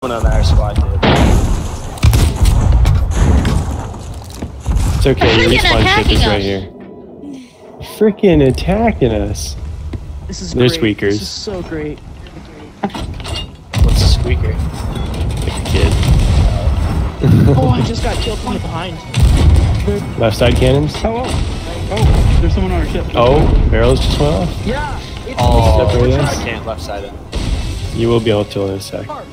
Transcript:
One on our squad did. It's okay, your respawn ship is right us. here. Freaking attacking us. This is They're great. squeakers. This is so great. What's a squeaker? Like a kid. Oh, I just got killed from behind. They're... Left side cannons. Oh, oh, oh, there's someone on our ship. Oh, barrels just went off. Yeah. It's Oh, Separate I can't left side it. You will be able to in a sec. Carp.